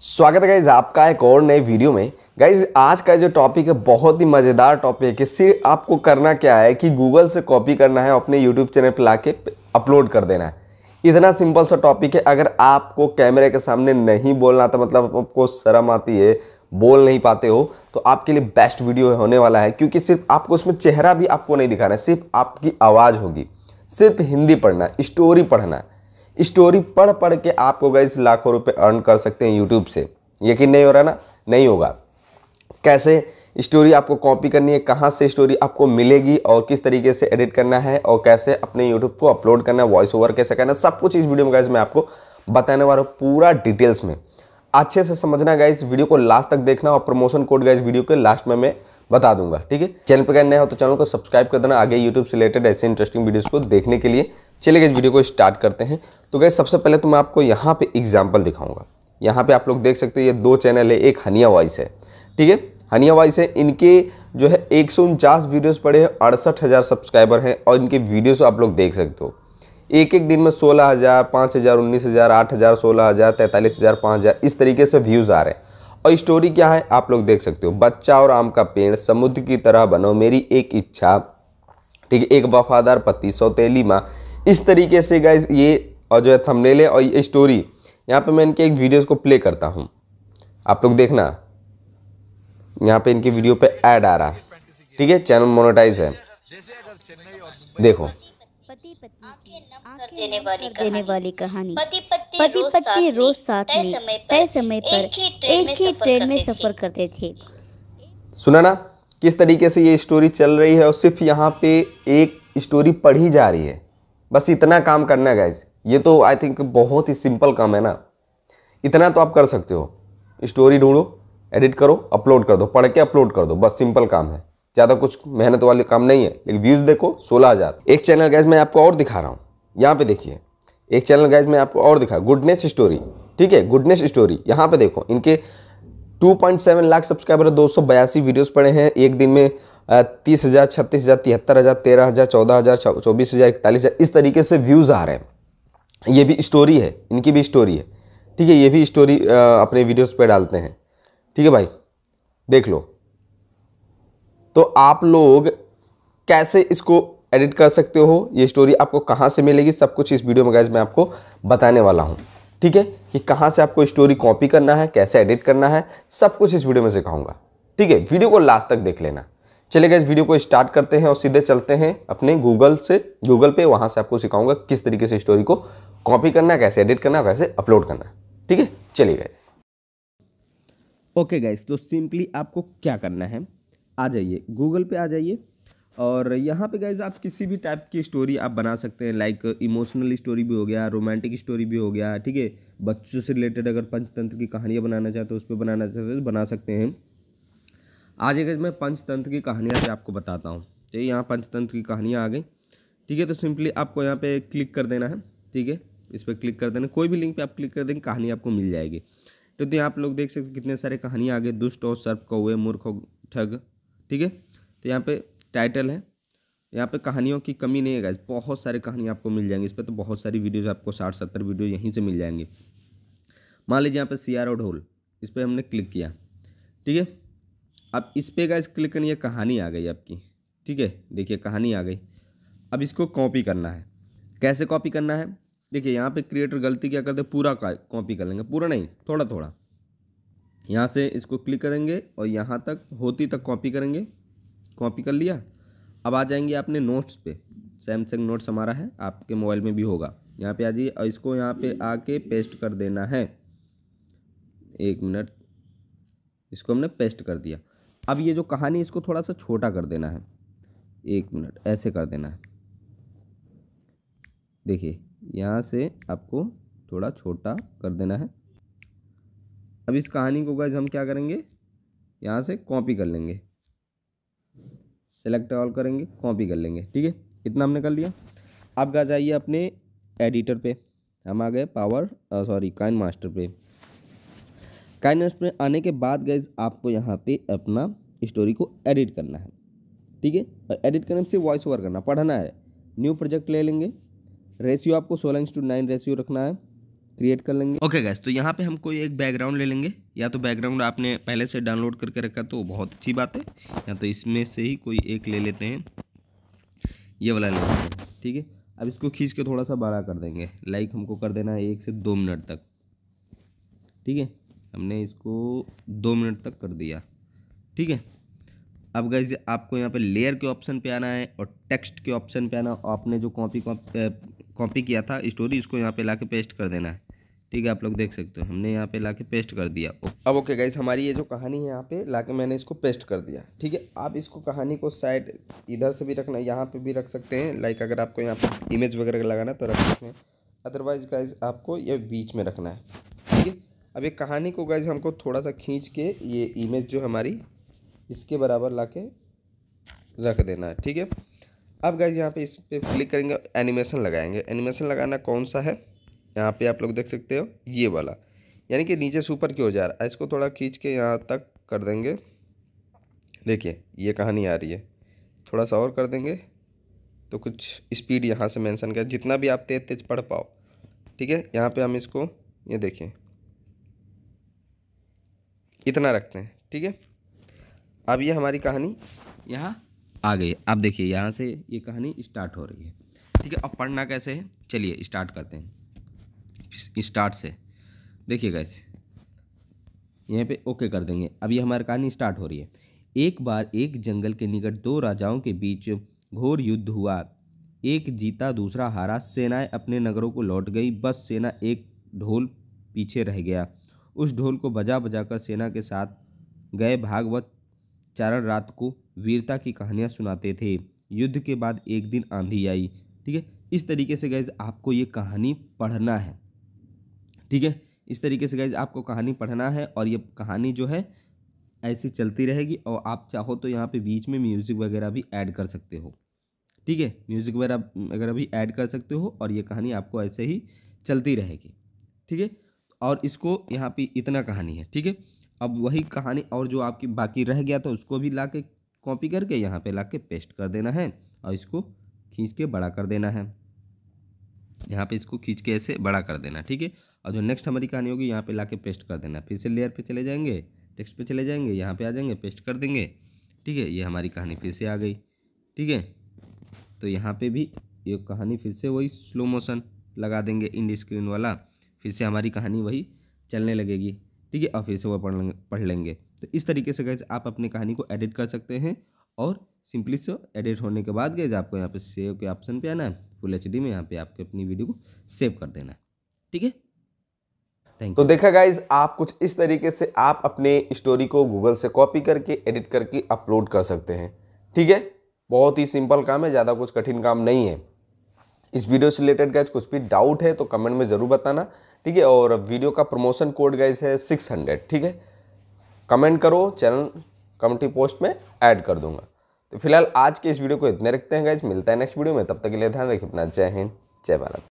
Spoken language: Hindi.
स्वागत है गाइज़ आपका एक और नए वीडियो में। गाइज़ आज का जो टॉपिक है, बहुत ही मज़ेदार टॉपिक है। सिर्फ़ आपको करना क्या है कि गूगल से कॉपी करना है, अपने यूट्यूब चैनल पर लाके अपलोड कर देना है। इतना सिंपल सा टॉपिक है, अगर आपको कैमरे के सामने नहीं बोलना था मतलब आपको शर्म आती है, बोल नहीं पाते हो तो आपके लिए बेस्ट वीडियो होने वाला है, क्योंकि सिर्फ़ आपको उसमें चेहरा भी आपको नहीं दिखाना है, सिर्फ़ आपकी आवाज़ होगी। सिर्फ़ हिंदी पढ़ना स्टोरी पढ़ना। है स्टोरी पढ़ पढ़ के आपको गैस लाखों रुपए अर्न कर सकते हैं यूट्यूब से। यकीन नहीं हो रहा ना? नहीं होगा। कैसे? स्टोरी आपको कॉपी करनी है, कहाँ से स्टोरी आपको मिलेगी और किस तरीके से एडिट करना है और कैसे अपने यूट्यूब को अपलोड करना है वॉइस ओवर कैसे करना है, सब कुछ इस वीडियो में गैस मैं आपको बताने वाला हूँ पूरा डिटेल्स में। अच्छे से समझना गाइज़ वीडियो को लास्ट तक देखना और प्रमोशन कोड गाइज़ वीडियो के लास्ट में मैं बता दूँगा, ठीक है? चैनल पर नया हो तो चैनल को सब्सक्राइब कर देना। आगे यूट्यूब से रिलेटेड ऐसे इंटरेस्टिंग वीडियोस को देखने के लिए चलिए इस वीडियो को स्टार्ट करते हैं। तो गैस सबसे पहले तो मैं आपको यहाँ पे एग्ज़ाम्पल दिखाऊँगा। यहाँ पे आप लोग देख सकते हो, ये दो चैनल है, एक हनिया वॉइस है। ठीक है? हनिया वॉइस है, इनके जो है एक सौ उनचास वीडियोज़ पड़े हैं, अड़सठ हज़ार सब्सक्राइबर हैं, और इनके वीडियोज़ आप लोग देख सकते हो। एक एक दिन में सोलह हज़ार, पाँच हज़ार, उन्नीस हज़ार, आठ हज़ार, सोलह हज़ार, तैंतालीस हज़ार, पाँच हज़ार, इस तरीके से व्यूज़ आ रहे हैं। और स्टोरी क्या है, आप लोग देख सकते हो। बच्चा और आम का पेड़, समुद्र की तरह बनो, मेरी एक इच्छा। ठीक है? एक वफादार पति, सौतेली माँ इस तरीके से गाइज़ ये और जो है थंबनेल और ये स्टोरी यहाँ पे मैं इनके एक वीडियोस को प्ले करता हूँ। आप लोग देखना। यहाँ पे इनकी वीडियो पे ऐड आ रहा। ठीक है? चैनल मोनेटाइज है। देखो। देने वाली देने वाली कहानी। पति पत्नी पति रोज रोज में, साथ तय में समय पर तय समय पर एक ही ट्रेन में सफ़र। करते थे। सुना ना? किस तरीके से ये स्टोरी चल रही है और सिर्फ़ यहाँ पे एक स्टोरी पढ़ी जा रही है। बस इतना काम करना है गाइज़ ये तो आई थिंक बहुत ही सिंपल काम है ना. इतना तो आप कर सकते हो. स्टोरी ढूंढो एडिट करो अपलोड कर दो, पढ़ के अपलोड कर दो. बस सिंपल काम है. ज़्यादा कुछ मेहनत वाले काम नहीं है, लेकिन व्यूज़ देखो, सोलह हज़ार. एक चैनल गैस मैं आपको और दिखा रहा हूँ. यहाँ पे देखिए. एक चैनल गैस मैं आपको और दिखा. गुडनेस स्टोरी ठीक है? गुडनेस स्टोरी यहाँ पे देखो, इनके 2.7 लाख सब्सक्राइबर दो सौ बयासी वीडियोज़ पड़े हैं एक दिन में. तीस हज़ार, छत्तीस हज़ार, तिहत्तर हज़ार, तेरह हज़ार, चौदह हज़ार चौबीस हज़ार, इकतालीस हज़ार, इस तरीके से व्यूज़ आ रहे हैं। ये भी स्टोरी है, इनकी भी स्टोरी है। ठीक है, ये भी स्टोरी अपने वीडियोज़ पे डालते हैं। ठीक है भाई, देख लो। तो आप लोग कैसे इसको एडिट कर सकते हो? ये स्टोरी आपको कहाँ से मिलेगी? सब कुछ इस वीडियो में गाइज़ मैं आपको बताने वाला हूँ। ठीक है, कि कहाँ से आपको स्टोरी कॉपी करना है, कैसे एडिट करना है, सब कुछ इस वीडियो में सिखाऊँगा ठीक है वीडियो को लास्ट तक देख लेना। चलिए गाइज़ वीडियो को स्टार्ट करते हैं और सीधे चलते हैं अपने गूगल से। गूगल पे वहाँ से आपको सिखाऊँगा किस तरीके से स्टोरी को कॉपी करना है, कैसे एडिट करना है कैसे अपलोड करना ठीक है? चलिए गाइज़ ओके गाइज़ तो सिंपली आपको क्या करना है? आ जाइए गूगल पे आ जाइए और यहाँ पे गाइज़ आप किसी भी टाइप की स्टोरी आप बना सकते हैं लाइक इमोशनल स्टोरी भी हो गया रोमांटिक स्टोरी भी हो गया, ठीक है? बच्चों से रिलेटेड अगर पंचतंत्र की कहानियाँ बनाना चाहते हो, उस पर बनाना चाहते हो तो बना सकते हैं। आज गाइज़ मैं पंचतंत्र की कहानियाँ भी आपको बताता हूँ। तो यहाँ पंचतंत्र की कहानियाँ आ गई। ठीक है तो सिंपली आपको यहाँ पे क्लिक कर देना है। ठीक है, इस पर क्लिक कर देना कोई भी लिंक पे आप क्लिक कर देंगे, कहानी आपको मिल जाएगी। तो यहाँ आप लोग देख सकते हो कितने सारे कहानियाँ आ गए। दुष्ट और सर्प कौए मूर्ख और ठग। ठीक है तो यहाँ पे टाइटल है। यहाँ पे कहानियों की कमी नहीं है बहुत सारी कहानियाँ आपको मिल जाएँगी। इस पर तो बहुत सारी वीडियोज़ आपको साठ, सत्तर वीडियो यहीं से मिल जाएँगे। मान लीजिए यहाँ पे सियार ढोल। इस पर हमने क्लिक किया। ठीक है अब इस पर गाइज़ क्लिक करनी है, कहानी आ गई आपकी। ठीक है? देखिए, कहानी आ गई। अब इसको कॉपी करना है। कैसे कॉपी करना है? देखिए, यहाँ पे क्रिएटर गलती क्या करते पूरा कॉपी कर लेंगे। पूरा नहीं थोड़ा थोड़ा यहाँ से इसको क्लिक करेंगे और यहाँ तक, होती तक कॉपी करेंगे। कॉपी कर लिया। अब आ जाएँगे अपने नोट्स पे। सैमसंग नोट्स हमारा है, आपके मोबाइल में भी होगा। यहाँ पे आ जाइए, और इसको यहाँ पे आके पेस्ट कर देना है। एक मिनट। इसको हमने पेस्ट कर दिया। अब ये जो कहानी इसको थोड़ा सा छोटा कर देना है। एक मिनट, ऐसे कर देना है। देखिए, यहाँ से आपको थोड़ा छोटा कर देना है। अब इस कहानी को गैस हम क्या करेंगे? यहाँ से कॉपी कर लेंगे। सेलेक्ट ऑल करेंगे कॉपी कर लेंगे, ठीक है? इतना हमने कर लिया। अब गा जाइए अपने एडिटर पे। हम आ गए पावर सॉरी काइन मास्टर पे। काइन मास्टर पे आने के बाद गैस आपको यहाँ पे अपना स्टोरी को एडिट करना है। ठीक है? और एडिट करने से वॉइस ओवर करना, पढ़ना है। न्यू प्रोजेक्ट ले लेंगे। रेशियो आपको सोलह इंस टू नाइन रेशियो रखना है। क्रिएट कर लेंगे। ओके गैस तो यहाँ पे हम कोई एक बैकग्राउंड ले लेंगे। या तो बैकग्राउंड आपने पहले से डाउनलोड करके रखा तो बहुत अच्छी बात है। या तो इसमें से ही कोई एक ले लेते हैं। ये वाला ले लेते हैं। ठीक है? अब इसको खींच के थोड़ा सा बड़ा कर देंगे। लाइक हमको कर देना है एक से दो मिनट तक। ठीक है? हमने इसको दो मिनट तक कर दिया। ठीक है? अब गैस आपको यहाँ पे लेयर के ऑप्शन पे आना है और टेक्स्ट के ऑप्शन पे आना। आपने जो कॉपी कॉपी किया था स्टोरी इसको यहाँ पे लाके पेस्ट कर देना है। ठीक है? आप लोग देख सकते हो। हमने यहाँ पे लाके पेस्ट कर दिया। अब ओके गाइज़ हमारी ये जो कहानी है यहाँ पे लाके मैंने इसको पेस्ट कर दिया। ठीक है? आप इसको कहानी को साइड इधर से भी रखना, यहाँ पे भी रख सकते हैं। लाइक अगर आपको यहाँ पे इमेज वगैरह लगाना तो रख सकते हैं। अदरवाइज़ गाइज़ आपको ये बीच में रखना है। अब ये कहानी को गाइज़ हमको थोड़ा सा खींच के ये इमेज जो हमारी, इसके बराबर ला के रख देना है, ठीक है? अब गाइज़ यहाँ पे इस पर क्लिक करेंगे एनिमेशन लगाएँगे। एनिमेशन लगाना कौन सा है? यहाँ पे आप लोग देख सकते हो, ये वाला। यानी कि नीचे से ऊपर की ओर जा रहा है। इसको थोड़ा खींच के यहाँ तक कर देंगे। देखिए, ये कहानी आ रही है। थोड़ा सा और कर देंगे। तो कुछ स्पीड यहाँ से मेंशन कर जितना भी आप तेज तेज पढ़ पाओ, ठीक है? यहाँ पे हम इसको, ये देखिए। इतना रखते हैं, ठीक है? अब ये हमारी कहानी यहाँ आ गई अब देखिए, यहाँ से ये कहानी स्टार्ट हो रही है, ठीक है? अब पढ़ना कैसे है? चलिए, स्टार्ट करते हैं। स्टार्ट से। देखिए गैस यहाँ पे ओके कर देंगे। अब ये हमारी कहानी स्टार्ट हो रही है। एक बार एक जंगल के निकट दो राजाओं के बीच घोर युद्ध हुआ। एक जीता, दूसरा हारा। सेनाएँ अपने नगरों को लौट गई। बस सेना एक ढोल पीछे रह गया। उस ढोल को बजा बजा कर सेना के साथ गए भागवत चारण रात को वीरता की कहानियाँ सुनाते थे। युद्ध के बाद एक दिन आंधी आई, ठीक है? इस तरीके से गैज आपको ये कहानी पढ़ना है, ठीक है? इस तरीके से गैज आपको कहानी पढ़ना है और ये कहानी जो है ऐसी चलती रहेगी और आप चाहो तो यहाँ पे बीच में म्यूज़िक वगैरह भी ऐड कर सकते हो, ठीक है? म्यूज़िक वगैरह वगैरह भी ऐड कर सकते हो और ये कहानी आपको ऐसे ही चलती रहेगी, ठीक है? और इसको यहाँ पे इतना कहानी है, ठीक है? अब वही कहानी और जो आपकी बाकी रह गया था, उसको भी ला के कॉपी करके यहाँ पे ला के पेस्ट कर देना है और इसको खींच के बड़ा कर देना है। यहाँ पे इसको खींच के ऐसे बड़ा कर देना, ठीक है? और जो नेक्स्ट हमारी कहानी होगी, यहाँ पे ला के पेस्ट कर देना। फिर से लेयर पे चले जाएँगे टेक्स्ट पे चले जाएँगे, यहाँ पे आ जाएँगे पेस्ट कर देंगे, ठीक है? ये हमारी कहानी फिर से आ गई, ठीक है? तो यहाँ पे भी ये कहानी फिर से वही स्लो मोशन लगा देंगे इंड स्क्रीन वाला। फिर से हमारी कहानी वही चलने लगेगी। ठीक है और फिर से वो पढ़ लेंगे पढ़ लेंगे। तो इस तरीके से गैस आप अपनी कहानी को एडिट कर सकते हैं और सिंपली से एडिट होने के बाद गैस आपको यहाँ पे सेव के ऑप्शन पे आना है। फुल एचडी में यहाँ पे आपके अपनी वीडियो को सेव कर देना है। ठीक है? थैंक तो देखा गाइज़ आप कुछ इस तरीके से आप अपने स्टोरी को गूगल से कॉपी करके एडिट करके अपलोड कर सकते हैं। ठीक है? बहुत ही सिंपल काम है ज़्यादा कुछ कठिन काम नहीं है। इस वीडियो से रिलेटेड गाइज़ कुछ भी डाउट है तो कमेंट में ज़रूर बताना। ठीक है, और वीडियो का प्रमोशन कोड गाइज़ है सिक्स हंड्रेड ठीक है? कमेंट करो चैनल कमेंटी पोस्ट में ऐड कर दूँगा। तो फ़िलहाल आज के इस वीडियो को इतने रखते हैं गाइज़ मिलता है नेक्स्ट वीडियो में, तब तक के लिए ध्यान रखिए, अपना जय हिंद, जय भारत।